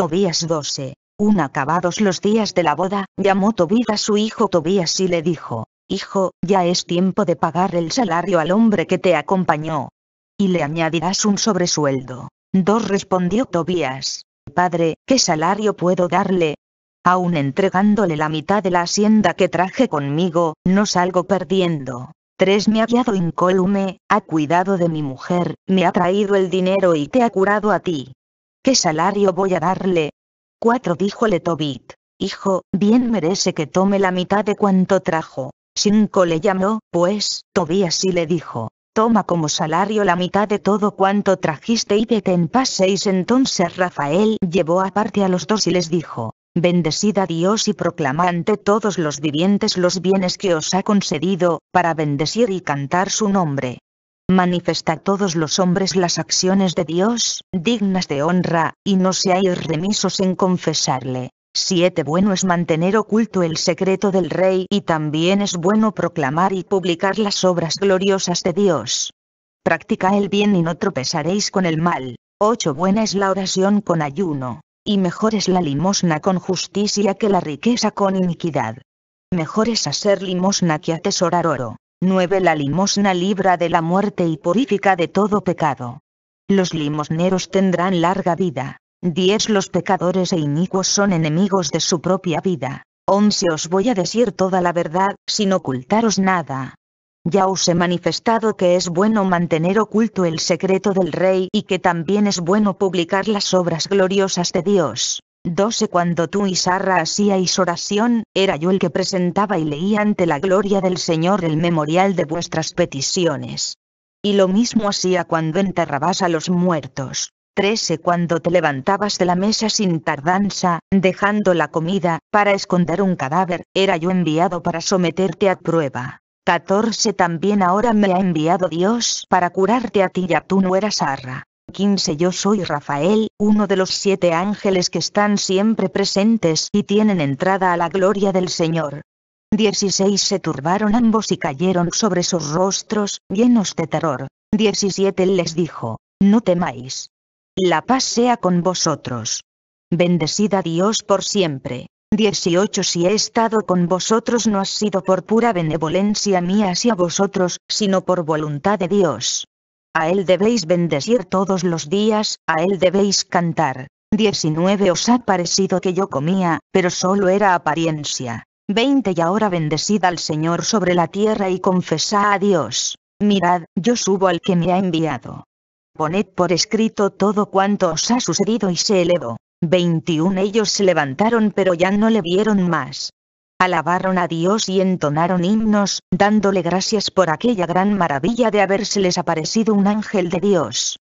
Tobías 12. Un acabados los días de la boda, llamó Tobías a su hijo Tobías y le dijo, Hijo, ya es tiempo de pagar el salario al hombre que te acompañó. Y le añadirás un sobresueldo. Dos respondió Tobías. Padre, ¿qué salario puedo darle? Aun entregándole la mitad de la hacienda que traje conmigo, no salgo perdiendo. 3. Me ha guiado incólume, ha cuidado de mi mujer, me ha traído el dinero y te ha curado a ti. ¿Qué salario voy a darle? 4. Díjole Tobit. Hijo, bien merece que tome la mitad de cuanto trajo. 5. Le llamó, pues, Tobías y le dijo, toma como salario la mitad de todo cuanto trajiste y vete en paz. 6. Entonces Rafael llevó aparte a los dos y les dijo, Bendecid a Dios y proclama ante todos los vivientes los bienes que os ha concedido, para bendecir y cantar su nombre. Manifesta a todos los hombres las acciones de Dios, dignas de honra, y no seáis remisos en confesarle. 7. Bueno es mantener oculto el secreto del Rey y también es bueno proclamar y publicar las obras gloriosas de Dios. Practica el bien y no tropezaréis con el mal. 8. Buena es la oración con ayuno y mejor es la limosna con justicia que la riqueza con iniquidad. Mejor es hacer limosna que atesorar oro. 9. La limosna libra de la muerte y purifica de todo pecado. Los limosneros tendrán larga vida. 10. Los pecadores e inicuos son enemigos de su propia vida. 11. Os voy a decir toda la verdad, sin ocultaros nada. Ya os he manifestado que es bueno mantener oculto el secreto del rey y que también es bueno publicar las obras gloriosas de Dios. 12 Cuando tú y Sarra hacíais oración, era yo el que presentaba y leía ante la gloria del Señor el memorial de vuestras peticiones. Y lo mismo hacía cuando enterrabas a los muertos. 13 Cuando te levantabas de la mesa sin tardanza, dejando la comida, para esconder un cadáver, era yo enviado para someterte a prueba. 14 También ahora me ha enviado Dios para curarte a ti y a tu nuera Sarra. 15 Yo soy Rafael, uno de los siete ángeles que están siempre presentes y tienen entrada a la gloria del Señor. 16 Se turbaron ambos y cayeron sobre sus rostros, llenos de terror. 17 Él les dijo, No temáis. La paz sea con vosotros. Bendecid a Dios por siempre. 18 Si he estado con vosotros no ha sido por pura benevolencia mía hacia vosotros, sino por voluntad de Dios. A Él debéis bendecir todos los días, a Él debéis cantar. 19 Os ha parecido que yo comía, pero solo era apariencia. 20 Y ahora bendecid al Señor sobre la tierra y confesad a Dios. Mirad, yo subo al que me ha enviado. Poned por escrito todo cuanto os ha sucedido y se elevó. 21 Ellos se levantaron pero ya no le vieron más. Alabaron a Dios y entonaron himnos, dándole gracias por aquella gran maravilla de habérseles aparecido un ángel de Dios.